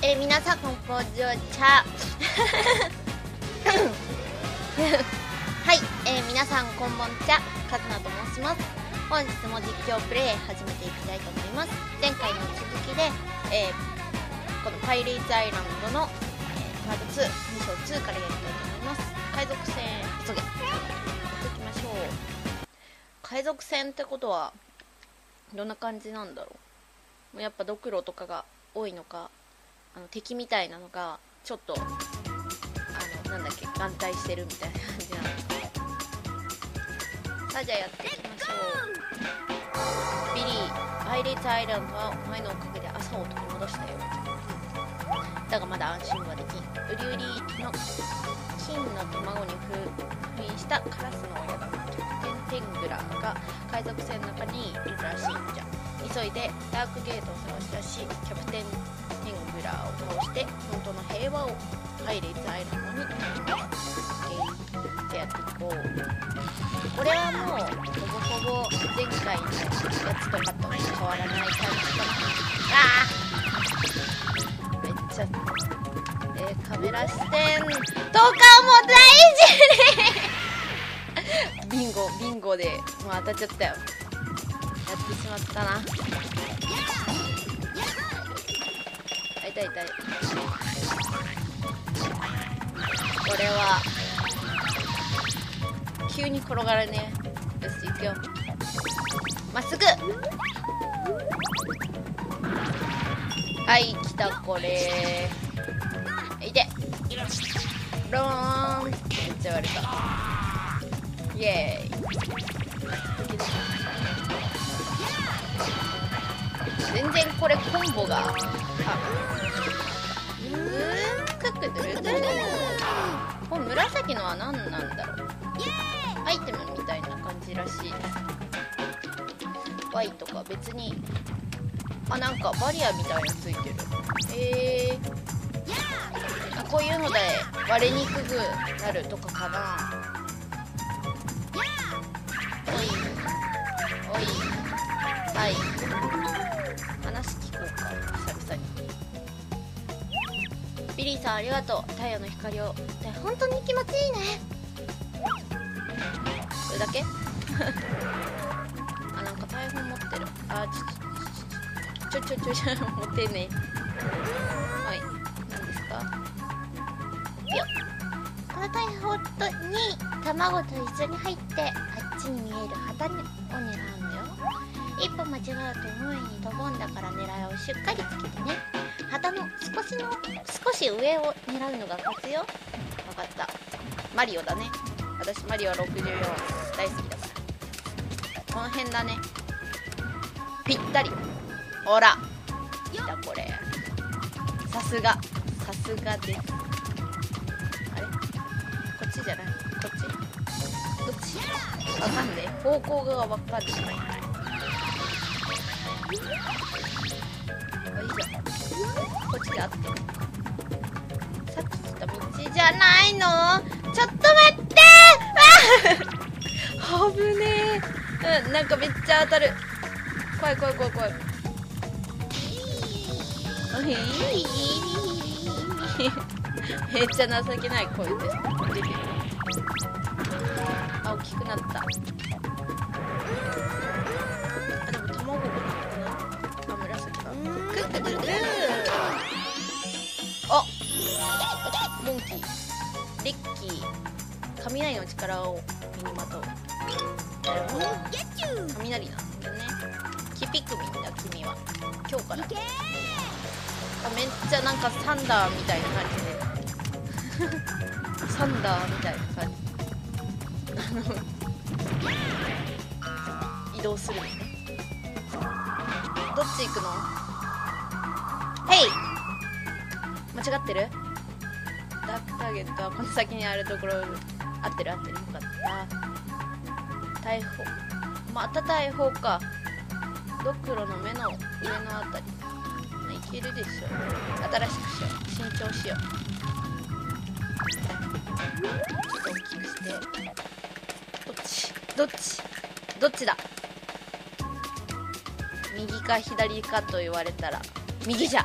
えー、皆さんこんばんちは。はい、えー、皆さんこんばんちは。カズナと申します。本日も実況プレイ始めていきたいと思います。前回の続きで、えー、このパイレーツアイランドの、えー、パート2 2章2からやりたいと思います。海賊船急げ。やっていきましょう。海賊船ってことはどんな感じなんだろうやっぱドクロとかが多いのかあの敵みたいなのがちょっとあのなんだっけ眼帯してるみたいな感じなのさあじゃあやっていきましょう。ビリーパイレーツアイランドはお前のおかげで朝を取り戻したよ。だがまだ安心はできん。ウリウリーの金の卵に封印したカラスの親だキャプテンテングラーが海賊船の中にいるらしいんじゃ。急いでダークゲートを探し出しキャプテンラーを倒して本当の平和をパイレーツアイランドにじゃあやっていこうこれはもうほぼほぼ前回のやつとかと変わらない感じかなあーめっちゃえー、カメラ視点とかも大事 ビンゴビンゴでもう当たっちゃったよ。やってしまったな。痛い痛い。これは急に転がるね。よし行くよ。まっすぐ。はい来たこれ。いて。ローン。めっちゃ割れたイエーイ。全然これコンボが。あこのは何なんだろう。アイテムみたいな感じらしい。Y とか別に。あなんかバリアみたいなついてる。へえー、あこういうので割れにくくなるとかかな。おい。おい。はい。話聞こうか。久々に。ビリーさんありがとう。太陽の光を。本当に気持ちいいね。それだけ？あなんか台本持ってる。あちょちょちょちょちょちょ持ってねはい何ですかよこの台本とに卵と一緒に入ってあっちに見える旗を狙うのよ一歩間違うと上に飛ぶんだから狙いをしっかりつけてね旗の少しの少し上を狙うのがコツよた。マリオだね。私マリオ64大好きだから。この辺だね。ぴったり。ほら。来たこれ。さすが。さすがです。あれ？こっちじゃない？こっち？どっち？わかんねえ方向がわかんない。あいいじゃん。こっちで合って。るじゃないの？ちょっと待って！あ 危ねえ。うんなんかめっちゃ当たる。怖い怖い怖い怖い。めっちゃ情けない声です。出てるあ大きくなった。モンキーレッキー。雷の力を身にまとう。なるほど。雷なんだね。キピクミンだ君は。今日から。あめっちゃなんかサンダーみたいな感じで。サンダーみたいな感じ。移動するのね。どっち行くの？ヘイ間違ってる？ダークターゲットはこの先にあるところ合ってる合ってるよかった。大砲。また大砲か。ドクロの目の上のあたり。まあいけるでしょ。新しくしよう新調しよう。ちょっと大きくして。どっち？どっち？どっちだ？右か左かと言われたら右じゃ。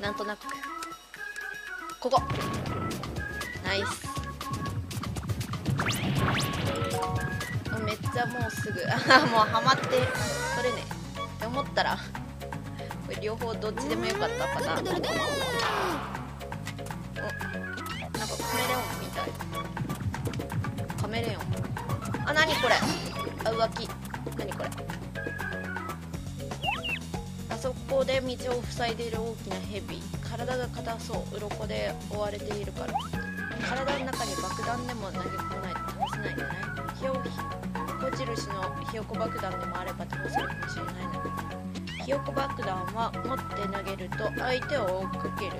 なんとなく。ここ。ナイス。めっちゃもうすぐ。もうハマって取れねえ。って思ったらこれ両方どっちでもよかったパターンおなんかカメレオンみたい。カメレオン。あ何これ。あ浮気。何これ。あそこで道を塞いでいる大きなヘビ体が硬そう鱗で覆われているから。体の中に爆弾でも投げ込まない。と倒せないんじゃないひよ小印のひよこ爆弾でもあれば倒せるかもしれないなひよこ爆弾は持って投げると相手を追っかける。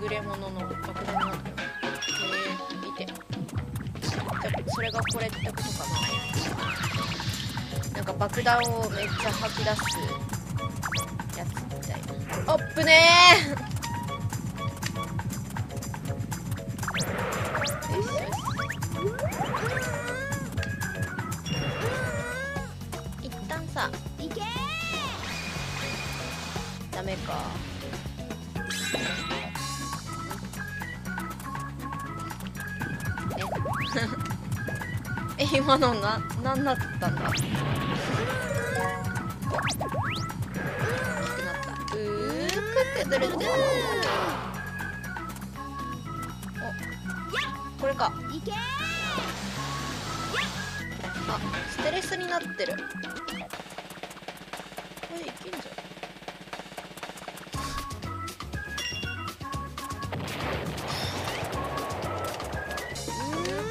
優れものの爆弾なんだよ。へえ見て。それがこれってことかな。なんか爆弾をめっちゃ吐き出すやつみたいな。あっぶねー今のな何だったんだ？大きくなったうーくくどるどる。おこれか。いけあステレスになってる。これいけんじゃん。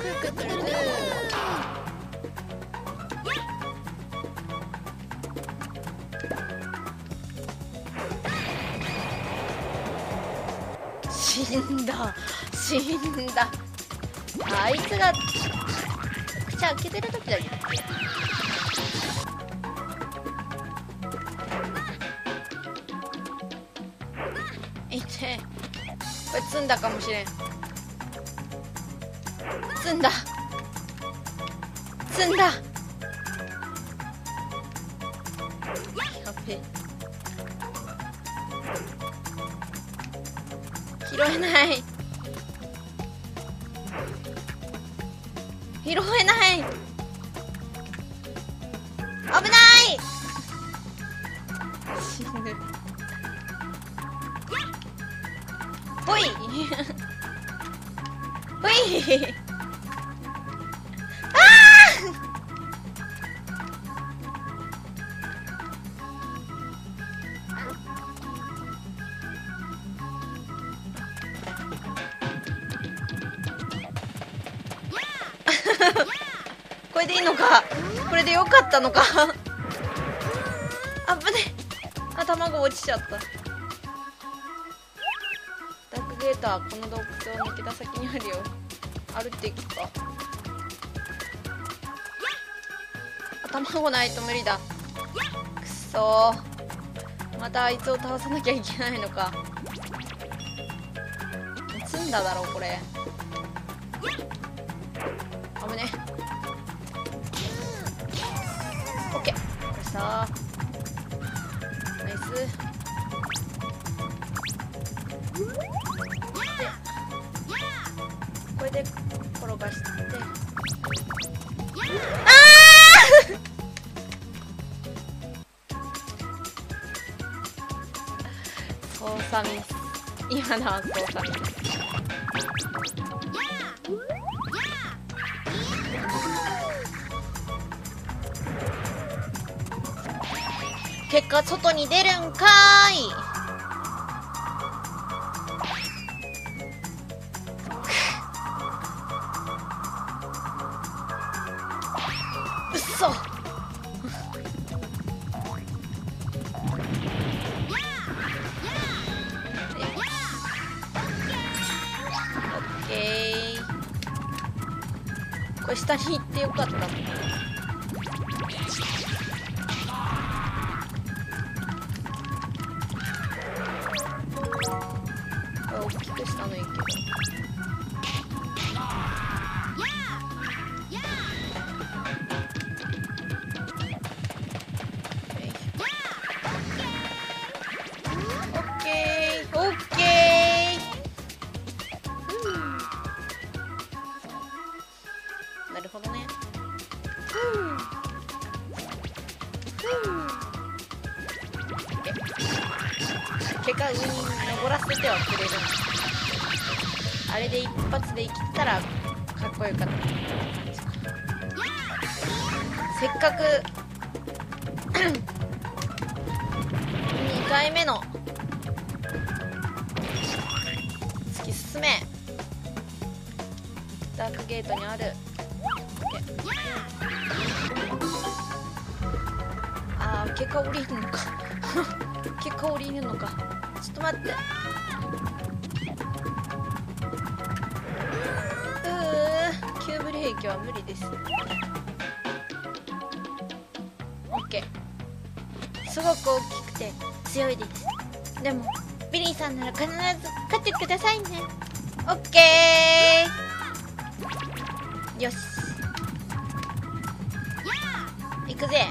くるくるくるだ。死んだ。あいつが口開けてる時だよいて。これ積んだかもしれん。積んだ。積んだ。やべ。拾えない。拾えない。これでいいのか？これでよかったのか？あぶねあ卵落ちちゃった。ダークゲーターこの洞窟を抜けた先にあるよ。歩っていくか。あ卵ないと無理だ。くそまたあいつを倒さなきゃいけないのか。積んだだろうこれ。ナイスこれで転がして。あー 操作ミス。今のは操作ミス。結果外に出るんかーい。うっ。そオッケー。これ下に行ってよかった。結果上に登らせてはくれる。あれで一発で生きたらかっこよかった。せっかく2回目の突き進め。ダークゲートにある。果降りるのか？結果降りるのか？ちょっと待って。うー急ブレーキは無理です。オッケー。すごく大きくて強いです。でもビリーさんなら必ず勝ってくださいね。オッケー。よし。行くぜ。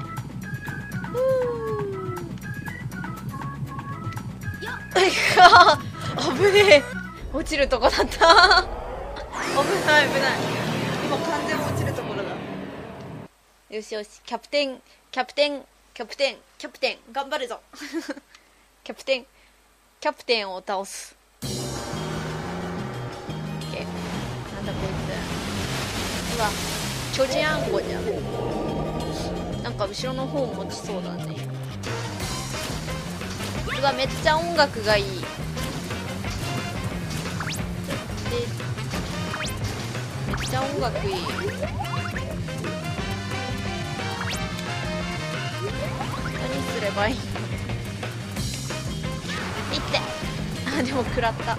危ねえ。落ちるとこだった。危ない危ない。今完全に落ちるところだ。よしよしキャプテンキャプテンキャプテンキャプテン頑張るぞ。キャプテン キャプテンを倒す。なんだこいつ。うわ巨人あんこじゃんか後ろの方持ちそうだね。うわめっちゃ音楽がいい。でめっちゃ音楽いい。何すればいい？のいって。あでも食らった。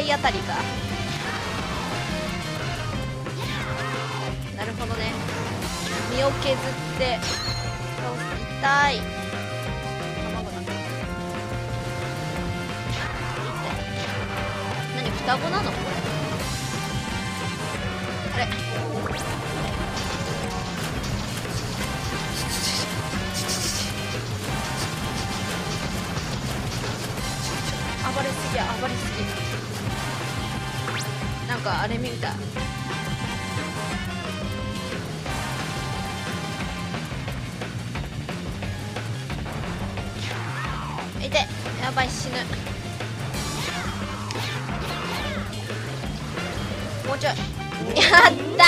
いって体当たりか。なるほどね。身を削って倒す。痛い。卵だ痛い何双子なの？これあれ。暴れすぎや暴れすぎ。なんかあれみたい。いやばい死ぬ。もうちょい。やった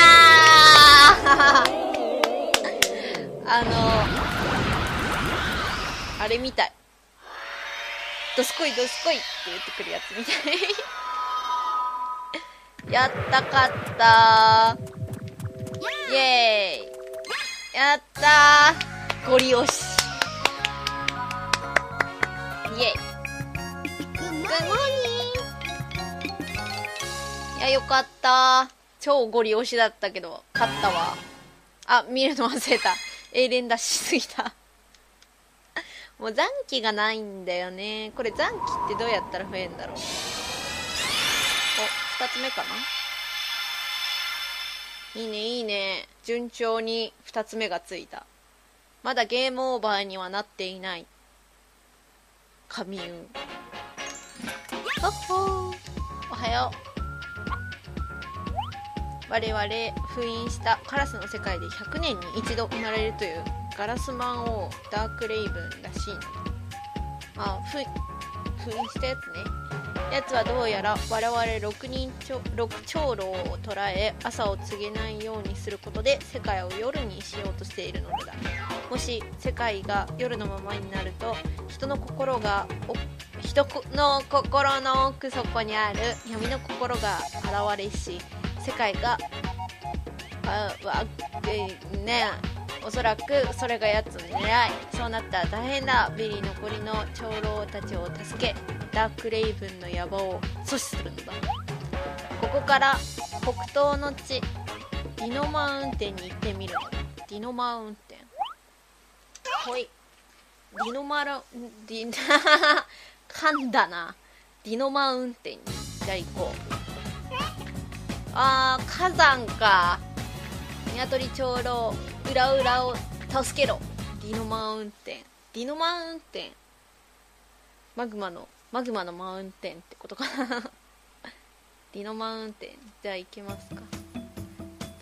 ー！あのあれみたい。どすこいどすこいって言ってくるやつみたい。やったかった。イエーイ。やったー。ゴリ押し。イエーイ。グッモーいやよかった超ゴリ押しだったけど勝ったわ。あ見るの忘れた。永連出しすぎた。もう残機がないんだよね。これ残機ってどうやったら増えんだろう。お2つ目かな？いいねいいね。順調に2つ目がついた。まだゲームオーバーにはなっていない。神運。ほっほー。おはよう。我々封印したカラスの世界で100年に一度生まれるというガラスマン王ダークレイブンらしいのあ封印したやつね。やつはどうやら我々6人ちょ6長老を捕らえ朝を告げないようにすることで世界を夜にしようとしているのだ。もし世界が夜のままになると人の心が人の心の奥底にある闇の心が現れし世界があわえねえおそらくそれがやつの狙いそうなったら大変だビリー残りの長老たちを助けダークレイブンの野望を阻止するのだ。ここから北東の地ディノマウンテンに行ってみるディノマウンテン。ほい。ディノマラディ 噛んだな。ディノマウンテンにじゃあ行こう。あー火山か。鶏長老。裏裏を助けろ。ディノマウンテン。ディノマウンテン。マグマのマグマのマウンテンってことかな。ディノマウンテン。じゃあ行きますか。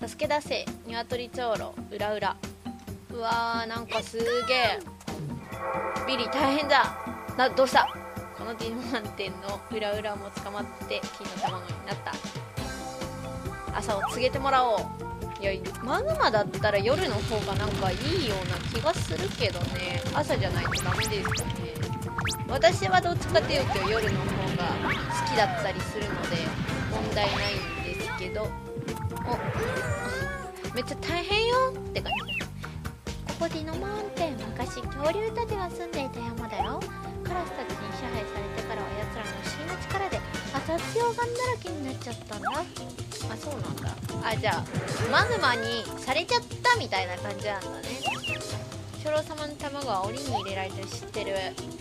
助け出せ。鶏長老。裏裏。うわーなんかすげえ。ビリー大変だなどうした？このディノマウンテンの裏裏も捕まって金の卵になった。朝を告げてもらおう。いやマグマだったら夜の方がなんかいいような気がするけどね。朝じゃないとダメですかね。私はどっちかっていうと夜の方が好きだったりするので問題ないんですけど。おめっちゃ大変よって感じ。ここディノマウンテン昔恐竜たちが住んでいた山だよ。カラスたちに支配されてからは奴らの不思議な力で熱々溶岩だらけになっちゃったんだ。あそうなんだ。あじゃあマグマにされちゃったみたいな感じなんだね。長老様の卵は檻に入れられて知ってる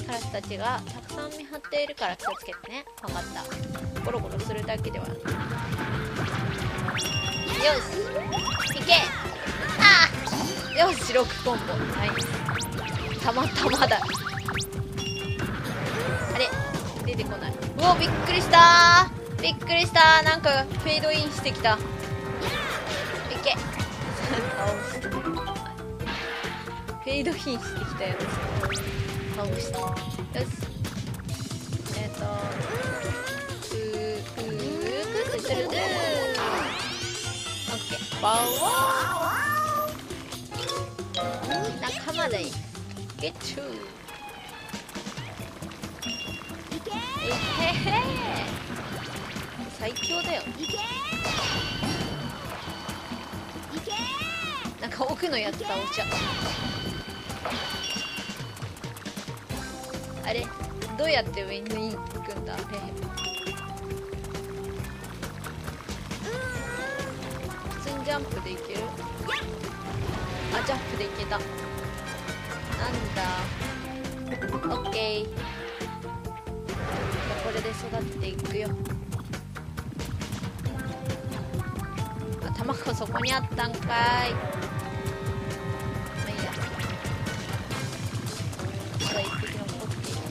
カラスたちがたくさん見張っているから気をつけてね。分かった。ゴロゴロするだけではよし。いけ。ああよし6コンボ。はい。たまたまだ。あれ出てこない。うおびっくりしたびっくりした。なんかフェードインしてきた。いけ。フェードインしてきたやつ倒した。よし。えっ、ー、とうーうーくるくるくるオッケーバワー仲間だよゲッチューえへへ最強だよ。なんか奥のやつ倒しちゃう。あれ？どうやって上に行くんだ？へへ普通にジャンプでいける？あジャンプでいけた。なんだ？オッケー。これで育っていくよあ卵そこにあったんかい。まあいいや。まだ一匹残っている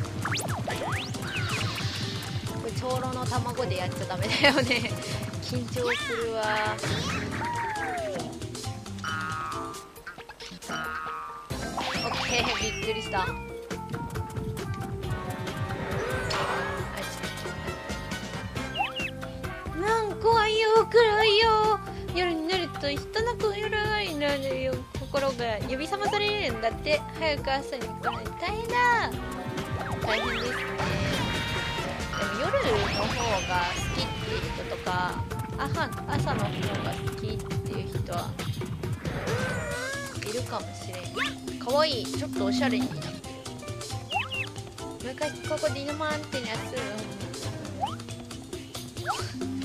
これ長老の卵でやっちゃダメだよね。緊張するわ。オッケー。びっくりした。なん怖いよ暗いよ。と人の声いになるよ心が呼び覚まされるんだって。早く朝に来ない大変だ。大変です。ねでも夜の方が好きっていう人とか朝の方が好きっていう人はいるかもしれん。かわい。いちょっとおしゃれになってる。昔ここディノマンテにはす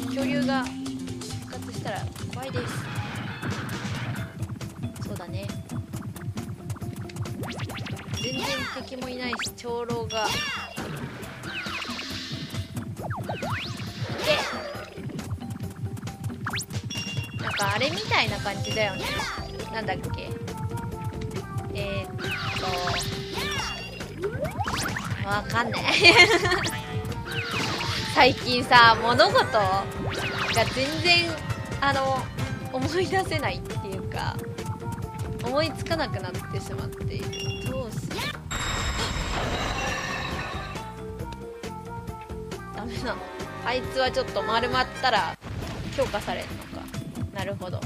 ぐ恐竜が復活したら怖いです。そうだね。全然敵もいないし長老が。でなんかあれみたいな感じだよね。なんだっけ。えー、っとわかんない。最近さ物事が全然あの思い出せない。って思いつかなくなってしまっているどう。するダメなのあいつはちょっと丸まったら強化されるのか。なるほど。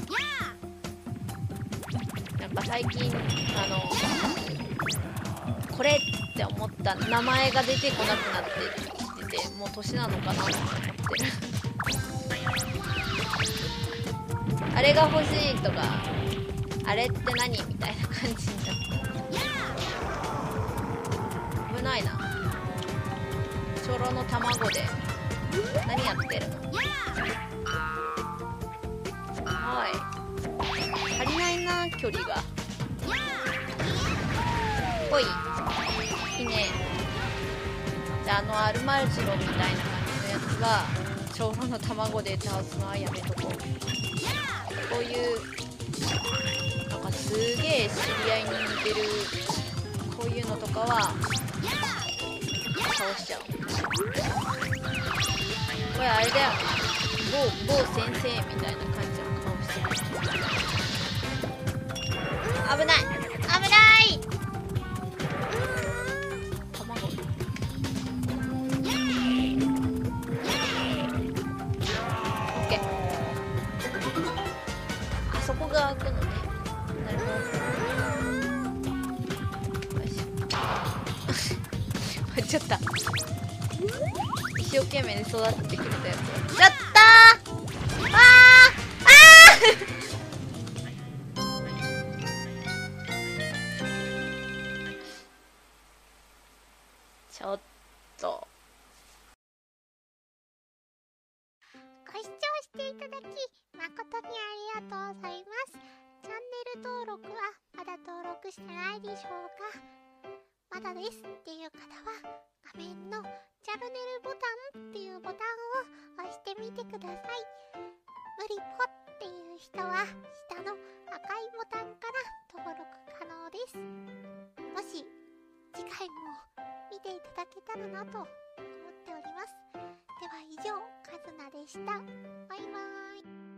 なんか最近あのこれって思った名前が出てこなくなってきててもう年なのかなと思って。るあれが欲しいとか。あれって何みたいな感じになった危ないな。長老の卵で。何やってるの？はい。足りないな距離が。ほい。いいね。じゃああのアルマルジロみたいな感じのやつは長老の卵で倒すのはやめとこう。こういうとかすげえ知り合いに似てるこういうのとかは倒しちゃう。これあれだよ。某某先生みたいな感じの顔してる。危ない。生懸命に育ててくれたやつ。やったー!あー!あちょっと。ご視聴していただき誠にありがとうございます。チャンネル登録はまだ登録してないでしょうか?まだですっていう方は画面のチャンネルボタンっていうボタンを押してみてください。無理ぽっていう人は下の赤いボタンから登録可能です。もし次回も見ていただけたらなと思っております。では以上カズナでした。バイバーイ。